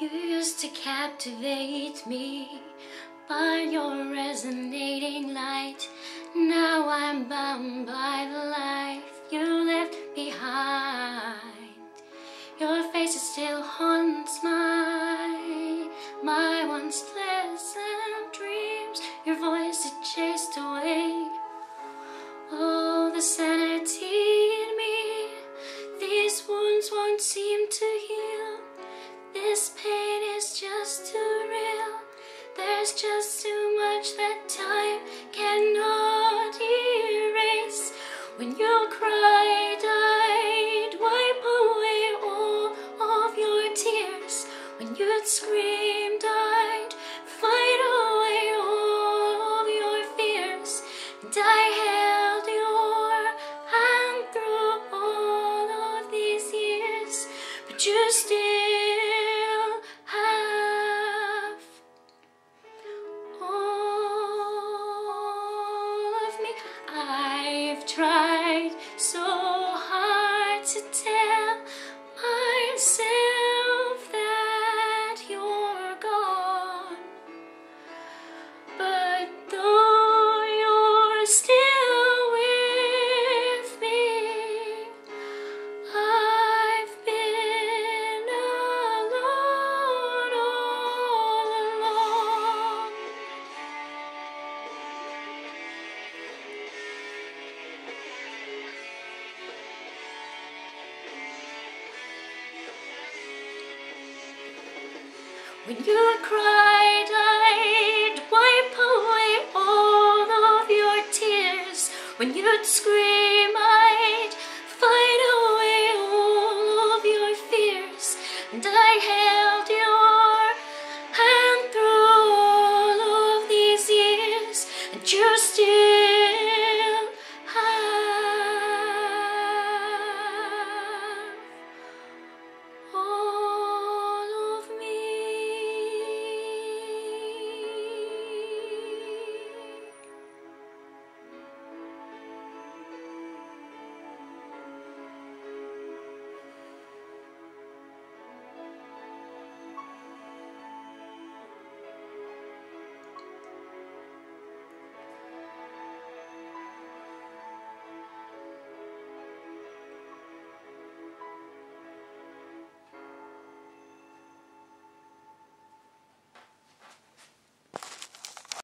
You used to captivate me by your resonating light. Now I'm bound by the life you left behind. Your face still haunts my There's just too much that time cannot erase. When you cried, I'd wipe away all of your tears. When you'd screamed, I'd fight away all of your fears. And I held your hand through all of these years, but you still to tell When you cried, I'd wipe away all of your tears. When you'd scream.